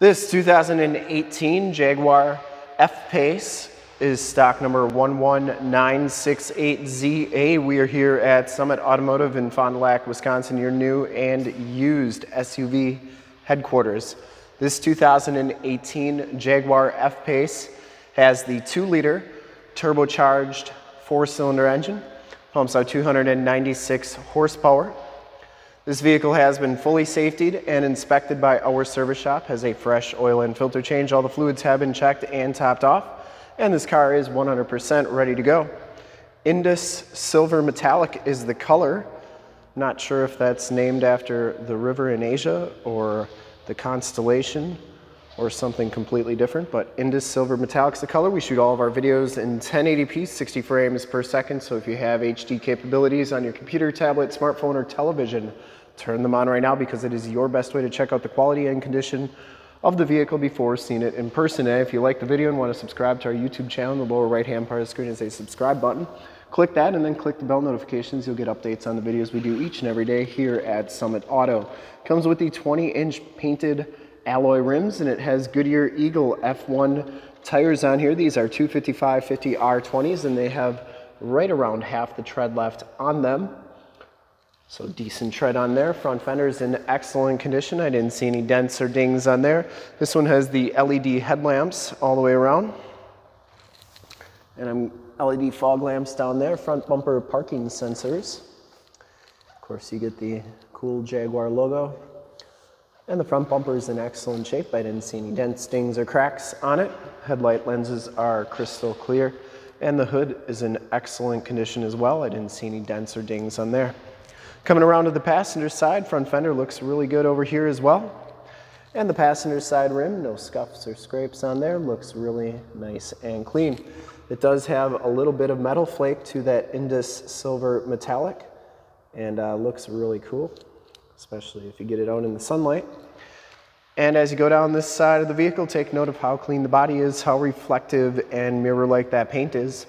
This 2018 Jaguar F-Pace is stock number 11968ZA. We are here at Summit Automotive in Fond du Lac, Wisconsin, your new and used SUV headquarters. This 2018 Jaguar F-Pace has the 2-liter turbocharged 4-cylinder engine, pumps out 296 horsepower, this vehicle has been fully safetied and inspected by our service shop, has a fresh oil and filter change. All the fluids have been checked and topped off, and this car is 100% ready to go. Indus Silver Metallic is the color. Not sure if that's named after the river in Asia or the constellation or something completely different, but Indus Silver Metallic's the color. We shoot all of our videos in 1080p, 60 frames per second, so if you have HD capabilities on your computer, tablet, smartphone, or television, turn them on right now because it is your best way to check out the quality and condition of the vehicle before seeing it in person. And if you like the video and want to subscribe to our YouTube channel, the lower right hand part of the screen is a subscribe button. Click that and then click the bell notifications. You'll get updates on the videos we do each and every day here at Summit Auto. Comes with the 20 inch painted alloy rims and it has Goodyear Eagle F1 tires on here. These are 255 50 R20s and they have right around half the tread left on them. So decent tread on there. Front fender's in excellent condition. I didn't see any dents or dings on there. This one has the LED headlamps all the way around. And I'm LED fog lamps down there. Front bumper parking sensors. Of course, you get the cool Jaguar logo. And the front bumper is in excellent shape. I didn't see any dents, dings, or cracks on it. Headlight lenses are crystal clear. And the hood is in excellent condition as well. I didn't see any dents or dings on there. Coming around to the passenger side, front fender looks really good over here as well. And the passenger side rim, no scuffs or scrapes on there, looks really nice and clean. It does have a little bit of metal flake to that Indus silver metallic and uh, looks really cool, especially if you get it out in the sunlight. And as you go down this side of the vehicle, take note of how clean the body is, how reflective and mirror-like that paint is.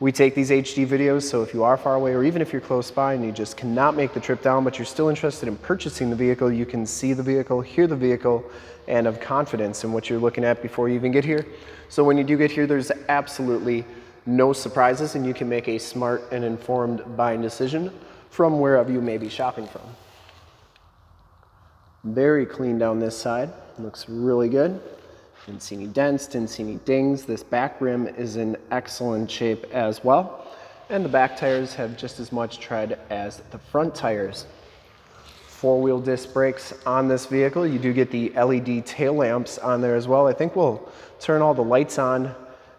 We take these HD videos, so if you are far away or even if you're close by and you just cannot make the trip down, but you're still interested in purchasing the vehicle, you can see the vehicle, hear the vehicle, and have confidence in what you're looking at before you even get here. So when you do get here, there's absolutely no surprises and you can make a smart and informed buying decision from wherever you may be shopping from. Very clean down this side, looks really good. Didn't see any dents, didn't see any dings. This back rim is in excellent shape as well. And the back tires have just as much tread as the front tires. Four-wheel disc brakes on this vehicle. You do get the LED tail lamps on there as well. I think we'll turn all the lights on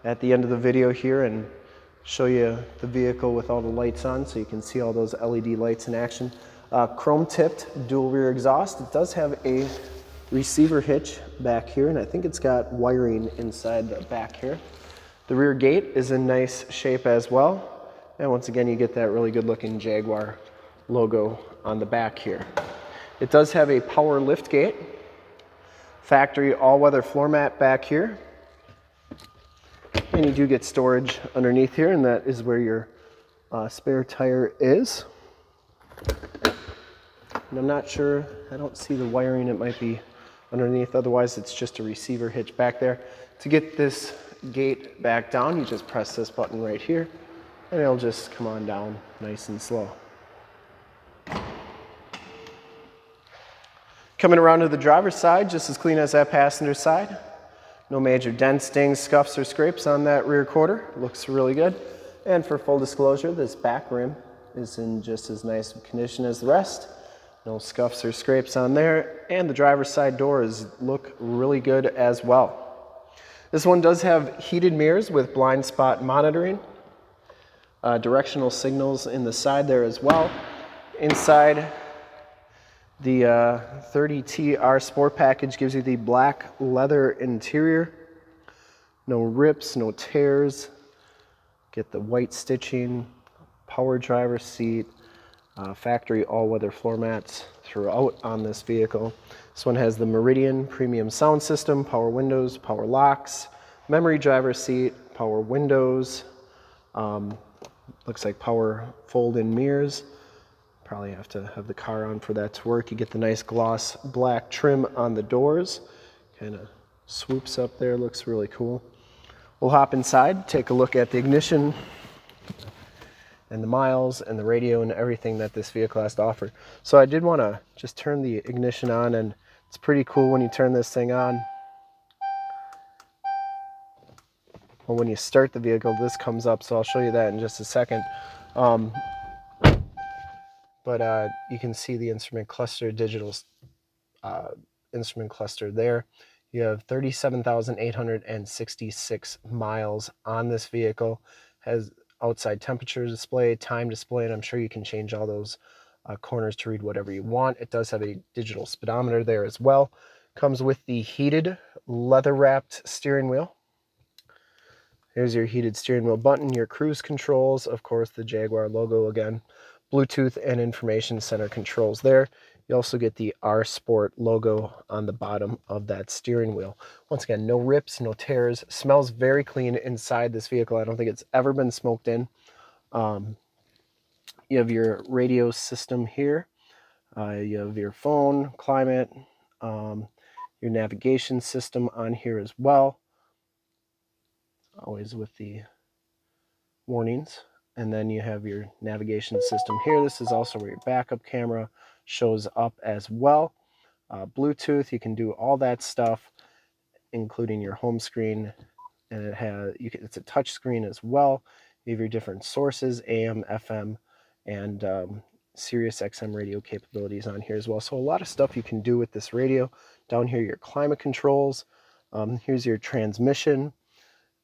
at the end of the video here and show you the vehicle with all the lights on so you can see all those LED lights in action. Uh, chrome tipped dual rear exhaust. It does have a receiver hitch back here, and I think it's got wiring inside the back here. The rear gate is in nice shape as well. And once again, you get that really good looking Jaguar logo on the back here. It does have a power lift gate, factory all-weather floor mat back here. And you do get storage underneath here, and that is where your uh, spare tire is. And I'm not sure, I don't see the wiring, it might be underneath. Otherwise, it's just a receiver hitch back there. To get this gate back down, you just press this button right here and it'll just come on down nice and slow. Coming around to the driver's side, just as clean as that passenger side. No major dents, stings, scuffs, or scrapes on that rear quarter. Looks really good. And for full disclosure, this back rim is in just as nice condition as the rest. No scuffs or scrapes on there. And the driver's side doors look really good as well. This one does have heated mirrors with blind spot monitoring. Uh, directional signals in the side there as well. Inside, the uh, 30TR Sport Package gives you the black leather interior. No rips, no tears. Get the white stitching, power driver seat, uh, factory all-weather floor mats throughout on this vehicle. This one has the Meridian premium sound system, power windows, power locks, memory driver seat, power windows, um, looks like power fold-in mirrors. Probably have to have the car on for that to work. You get the nice gloss black trim on the doors. Kind of swoops up there, looks really cool. We'll hop inside, take a look at the ignition and the miles and the radio and everything that this vehicle has to offer. So I did want to just turn the ignition on and it's pretty cool when you turn this thing on. Well, when you start the vehicle, this comes up, so I'll show you that in just a second. Um, but uh, you can see the instrument cluster, digital uh, instrument cluster there. You have 37,866 miles on this vehicle. Has outside temperature display, time display, and I'm sure you can change all those uh, corners to read whatever you want. It does have a digital speedometer there as well. Comes with the heated leather wrapped steering wheel. Here's your heated steering wheel button, your cruise controls, of course the Jaguar logo again, Bluetooth and information center controls there. You also get the R Sport logo on the bottom of that steering wheel. Once again, no rips, no tears. Smells very clean inside this vehicle. I don't think it's ever been smoked in. Um, you have your radio system here. Uh, you have your phone, climate, um, your navigation system on here as well. Always with the warnings. And then you have your navigation system here. This is also where your backup camera shows up as well. Uh, Bluetooth, you can do all that stuff, including your home screen. And it has, you can, it's a touch screen as well. You have your different sources, AM, FM, and um, Sirius XM radio capabilities on here as well. So a lot of stuff you can do with this radio. Down here, your climate controls. Um, here's your transmission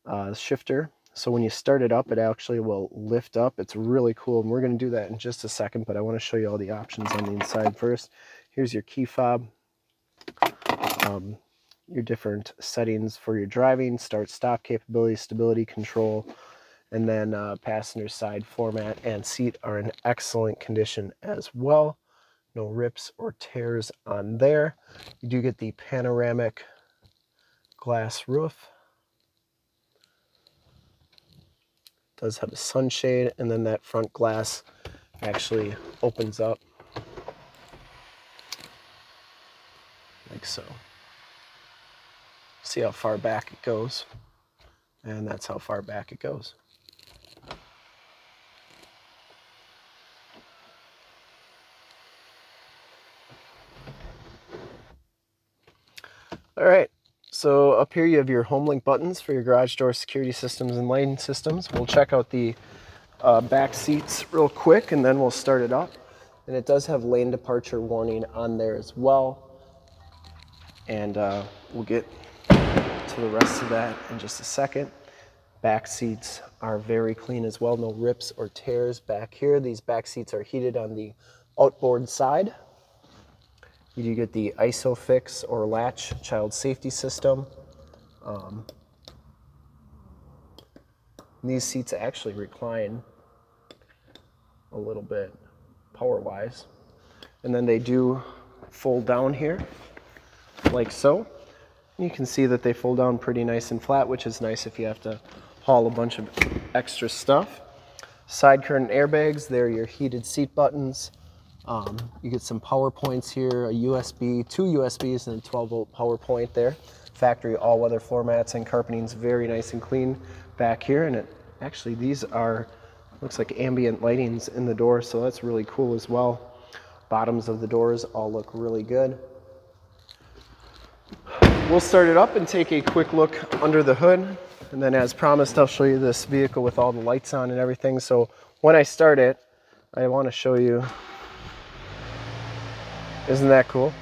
uh, shifter. So when you start it up, it actually will lift up. It's really cool. And we're going to do that in just a second, but I want to show you all the options on the inside first. Here's your key fob. Um, your different settings for your driving, start stop capability, stability control, and then uh, passenger side floor mat and seat are in excellent condition as well. No rips or tears on there. You do get the panoramic glass roof. Does have a sunshade and then that front glass actually opens up like so. See how far back it goes and that's how far back it goes. All right, so up here you have your HomeLink buttons for your garage door security systems and lane systems. We'll check out the uh, back seats real quick and then we'll start it up. And it does have lane departure warning on there as well. And uh, we'll get to the rest of that in just a second. Back seats are very clean as well, no rips or tears back here. These back seats are heated on the outboard side. You do get the ISOFIX or latch child safety system. Um, these seats actually recline a little bit power-wise. And then they do fold down here like so. You can see that they fold down pretty nice and flat, which is nice if you have to haul a bunch of extra stuff. Side curtain airbags, they're your heated seat buttons. Um, you get some power points here, a USB, two USBs and a 12 volt power point there. Factory all weather floor mats and carpeting's very nice and clean back here. And it actually, these are, looks like ambient lightings in the door. So that's really cool as well. Bottoms of the doors all look really good. We'll start it up and take a quick look under the hood. And then as promised, I'll show you this vehicle with all the lights on and everything. So when I start it, I want to show you isn't that cool?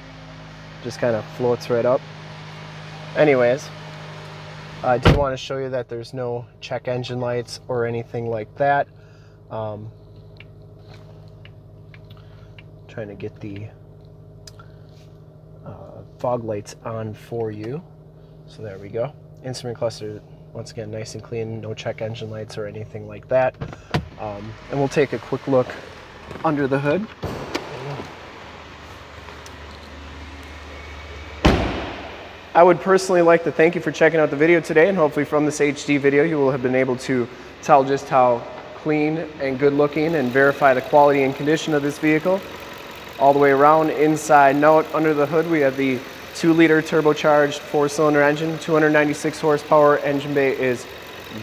Just kind of floats right up. Anyways, I did want to show you that there's no check engine lights or anything like that. Um, trying to get the uh, fog lights on for you. So there we go. Instrument cluster, once again, nice and clean, no check engine lights or anything like that. Um, and we'll take a quick look under the hood. I would personally like to thank you for checking out the video today and hopefully from this HD video you will have been able to tell just how clean and good looking and verify the quality and condition of this vehicle. All the way around, inside note, under the hood we have the 2 liter turbocharged 4 cylinder engine, 296 horsepower. Engine bay is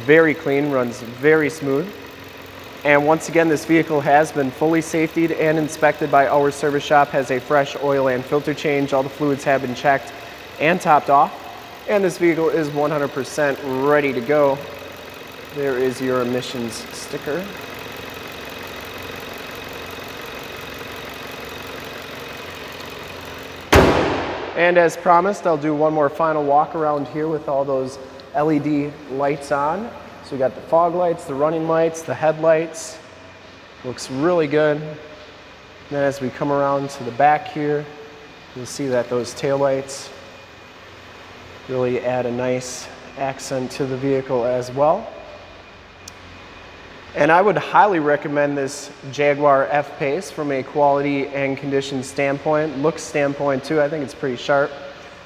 very clean, runs very smooth. And once again, this vehicle has been fully safetied and inspected by our service shop, has a fresh oil and filter change. All the fluids have been checked and topped off. And this vehicle is 100% ready to go. There is your emissions sticker. And as promised, I'll do one more final walk around here with all those LED lights on. So we got the fog lights, the running lights, the headlights. Looks really good. And then as we come around to the back here, you'll see that those tail lights really add a nice accent to the vehicle as well. And I would highly recommend this Jaguar F-Pace from a quality and condition standpoint, look standpoint too. I think it's pretty sharp.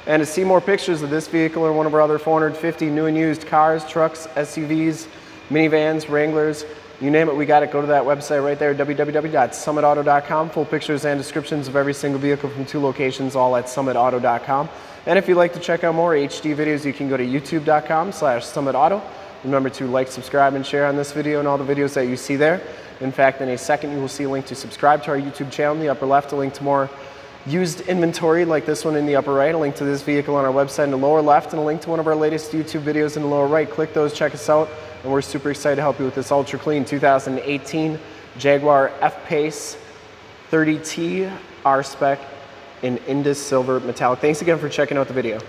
And to see more pictures of this vehicle or one of our other 450 new and used cars, trucks, SUVs, minivans, Wranglers, you name it, we got it. Go to that website right there, www.summitauto.com. Full pictures and descriptions of every single vehicle from two locations, all at summitauto.com. And if you'd like to check out more HD videos, you can go to youtube.com slash summitauto. Remember to like, subscribe, and share on this video and all the videos that you see there. In fact, in a second, you will see a link to subscribe to our YouTube channel in the upper left, a link to more used inventory like this one in the upper right, a link to this vehicle on our website in the lower left, and a link to one of our latest YouTube videos in the lower right. Click those, check us out, and we're super excited to help you with this ultra clean 2018 Jaguar F-Pace 30T R-Spec in Indus Silver Metallic. Thanks again for checking out the video.